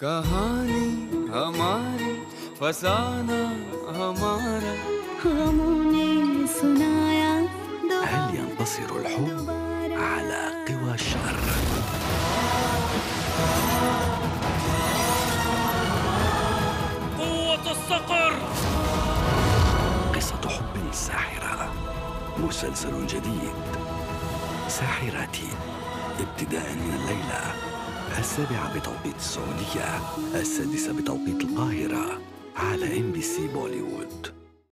कहानी हमारी फसाना हमारा हमों ने सुनाया هل ينتصر الحب على قوى الشر قوة الصقر قصة حب ساحرة مسلسل جديد ساحراتي ابتداء من الليلة السابعة بتوقيت السعودية السادسة بتوقيت القاهرة على إم بي سي بوليوود.